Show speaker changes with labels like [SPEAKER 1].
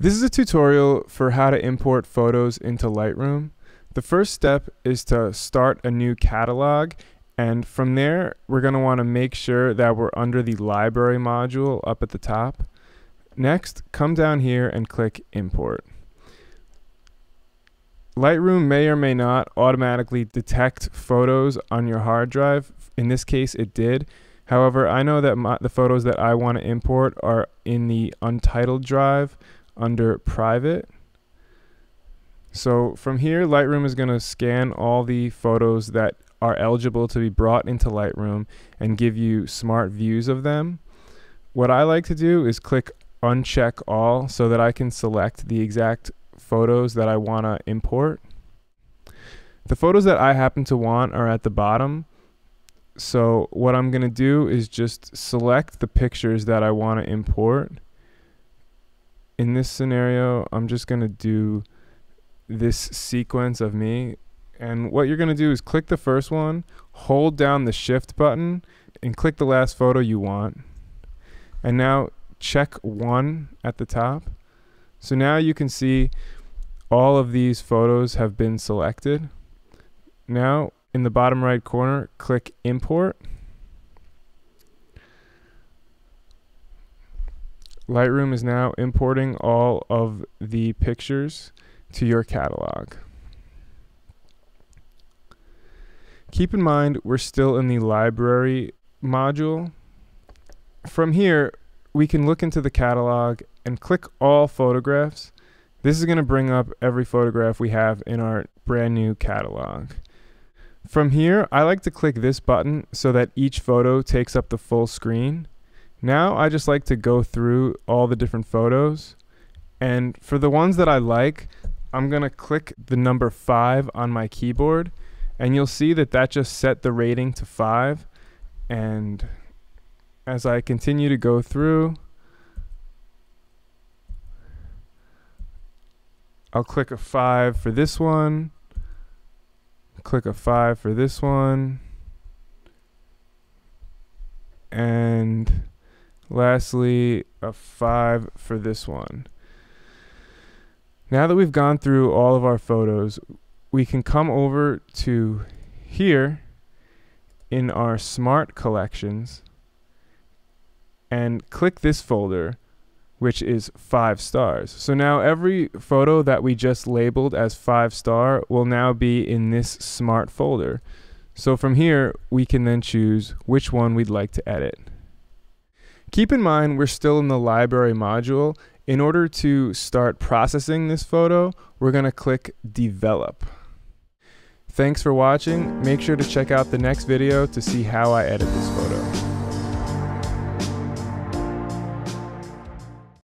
[SPEAKER 1] This is a tutorial for how to import photos into Lightroom. The first step is to start a new catalog and from there we're going to want to make sure that we're under the library module up at the top. Next, come down here and click import. Lightroom may or may not automatically detect photos on your hard drive. In this case it did. However, I know that my, the photos that I want to import are in the untitled drive under private. So from here, Lightroom is going to scan all the photos that are eligible to be brought into Lightroom and give you smart views of them. What I like to do is click uncheck all so that I can select the exact photos that I want to import. The photos that I happen to want are at the bottom. So what I'm going to do is just select the pictures that I want to import in this scenario, I'm just going to do this sequence of me. And what you're going to do is click the first one, hold down the shift button, and click the last photo you want. And now check one at the top. So now you can see all of these photos have been selected. Now in the bottom right corner, click import. Lightroom is now importing all of the pictures to your catalog. Keep in mind we're still in the library module. From here, we can look into the catalog and click all photographs. This is going to bring up every photograph we have in our brand new catalog. From here, I like to click this button so that each photo takes up the full screen. Now I just like to go through all the different photos. And for the ones that I like, I'm going to click the number 5 on my keyboard. And you'll see that that just set the rating to 5. And as I continue to go through, I'll click a 5 for this one. Click a 5 for this one. And Lastly, a 5 for this one. Now that we've gone through all of our photos, we can come over to here in our smart collections and click this folder which is five stars. So now every photo that we just labeled as five star will now be in this smart folder. So from here, we can then choose which one we'd like to edit. Keep in mind we're still in the library module. In order to start processing this photo, we're going to click develop. Thanks for watching. Make sure to check out the next video to see how I edit this photo.